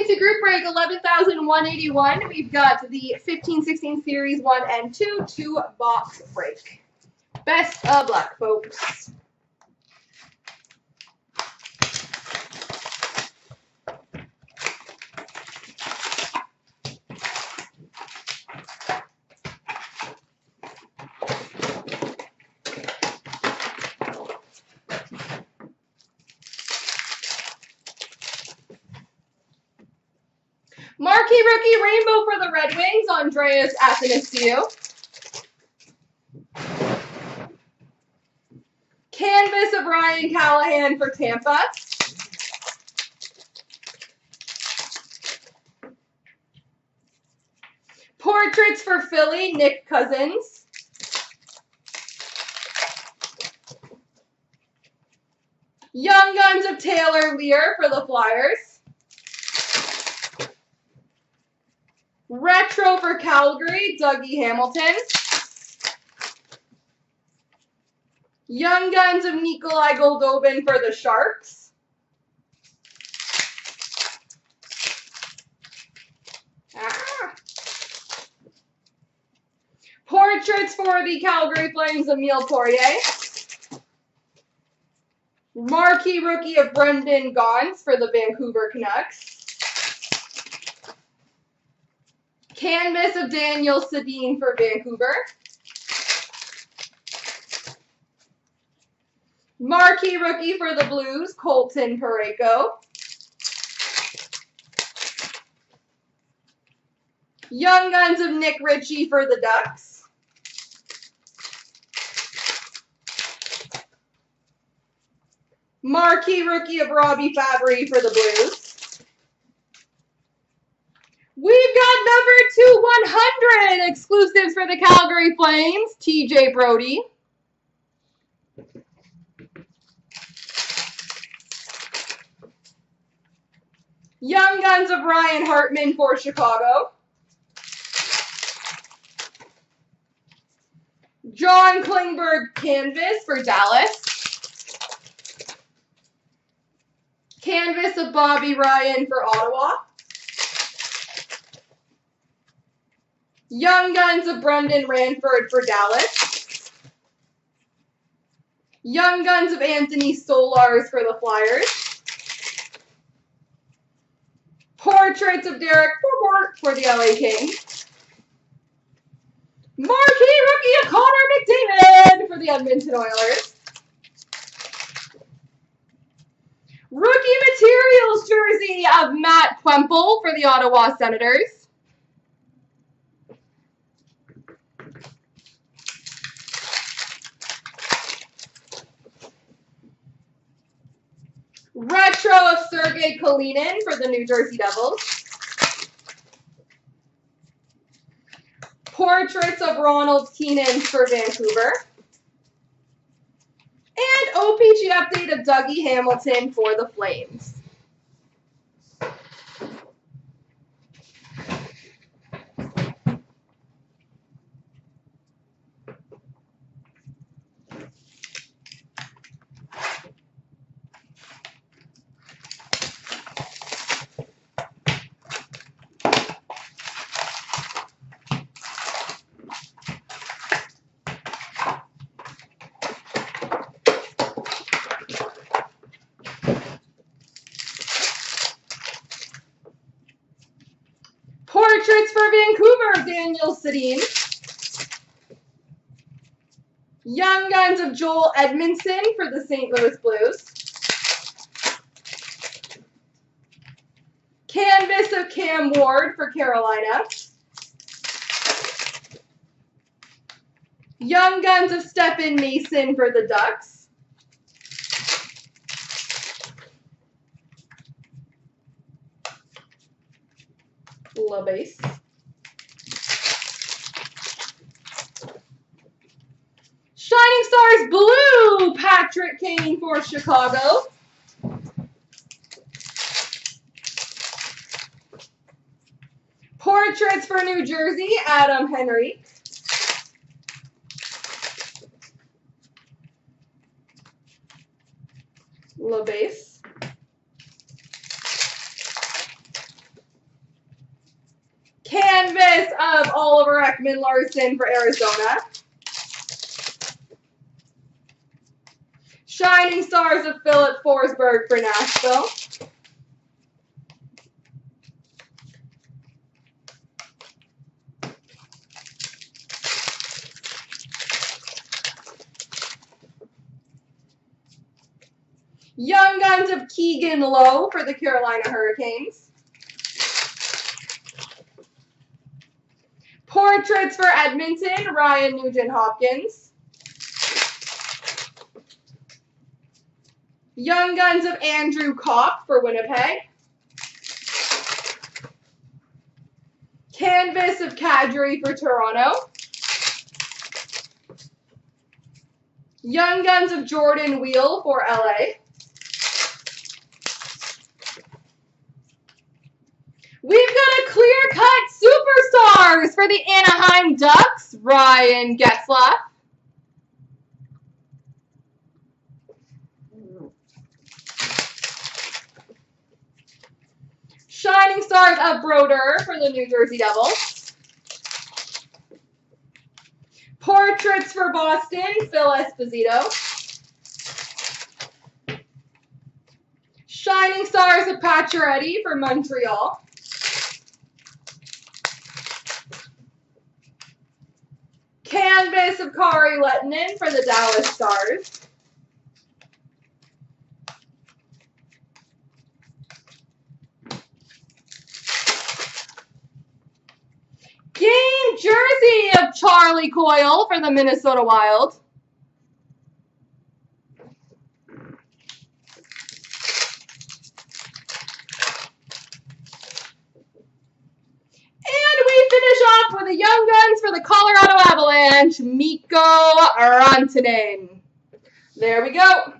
into group break 11,181. We've got the 15-16 series 1 and 2, two box break. Best of luck, folks. Marquee rookie rainbow for the Red Wings, Andreas Athanasiou. Canvas of Ryan Callahan for Tampa. Portraits for Philly, Nick Cousins. Young Guns of Taylor Leier for the Flyers. Retro for Calgary, Dougie Hamilton. Young Guns of Nikolai Goldobin for the Sharks. Ah. Portraits for the Calgary Flames, Emile Poirier. Marquee rookie of Brendan Gaunce for the Vancouver Canucks. Canvas of Daniel Sedin for Vancouver. Marquee rookie for the Blues, Colton Parayko. Young Guns of Nick Ritchie for the Ducks. Marquee rookie of Robbie Fabbri for the Blues. We've got number two 100 exclusives for the Calgary Flames, TJ Brodie. Young Guns of Ryan Hartman for Chicago. John Klingberg Canvas for Dallas. Canvas of Bobby Ryan for Ottawa. Young Guns of Brendan Ranford for Dallas. Young Guns of Anthony Stolarz for the Flyers. Portraits of Derek Forbort for the LA Kings. Marquee rookie of Connor McDavid for the Edmonton Oilers. Rookie materials jersey of Matt Puempel for the Ottawa Senators. Retro of Sergei Kalinin for the New Jersey Devils. Portraits of Ronald Keenan for Vancouver. And OPC update of Dougie Hamilton for the Flames. Portraits for Vancouver, Daniel Sedin. Young Guns of Joel Edmundson for the St. Louis Blues. Canvas of Cam Ward for Carolina. Young Guns of Stephen Mason for the Ducks. La base. Shining Stars Blue, Patrick Kane for Chicago. Portraits for New Jersey, Adam Henry. La Oliver Ekman Larsson for Arizona. Shining Stars of Filip Forsberg for Nashville. Young Guns of Keegan Lowe for the Carolina Hurricanes. Portraits for Edmonton, Ryan Nugent Hopkins. Young Guns of Andrew Copp for Winnipeg. Canvas of Kadri for Toronto. Young Guns of Jordan Weal for LA. We've got a for the Anaheim Ducks, Ryan Getzlaf. Shining Stars of Brodeur for the New Jersey Devils. Portraits for Boston, Phil Esposito. Shining Stars of Pacioretty for Montreal. Canvas of Kari Lehtonen for the Dallas Stars. Game jersey of Charlie Coyle for the Minnesota Wild. And we finish off with the Young For the Colorado Avalanche, Mikko Rantanen. There we go.